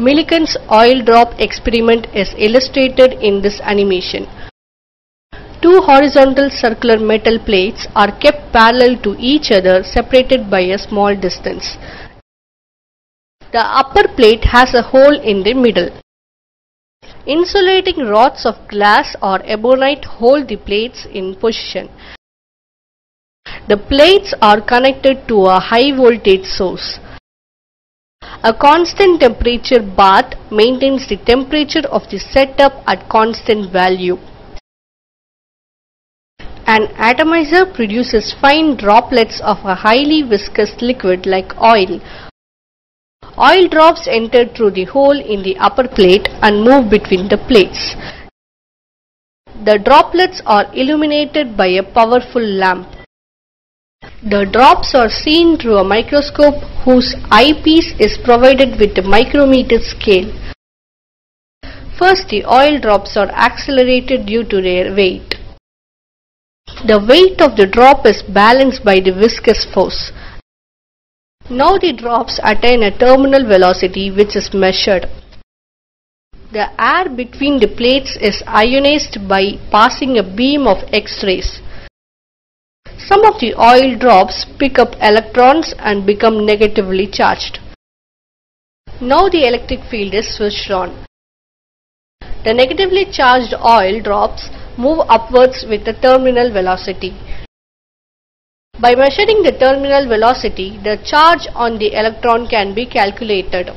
Millikan's oil drop experiment is illustrated in this animation. Two horizontal circular metal plates are kept parallel to each other separated by a small distance. The upper plate has a hole in the middle. Insulating rods of glass or ebonite hold the plates in position. The plates are connected to a high voltage source. A constant temperature bath maintains the temperature of the setup at constant value. An atomizer produces fine droplets of a highly viscous liquid like oil. Oil drops enter through the hole in the upper plate and move between the plates. The droplets are illuminated by a powerful lamp. The drops are seen through a microscope whose eyepiece is provided with a micrometer scale. First the oil drops are accelerated due to their weight. The weight of the drop is balanced by the viscous force. Now the drops attain a terminal velocity which is measured. The air between the plates is ionized by passing a beam of X-rays. Some of the oil drops pick up electrons and become negatively charged. Now the electric field is switched on. The negatively charged oil drops move upwards with the terminal velocity. By measuring the terminal velocity, the charge on the electron can be calculated.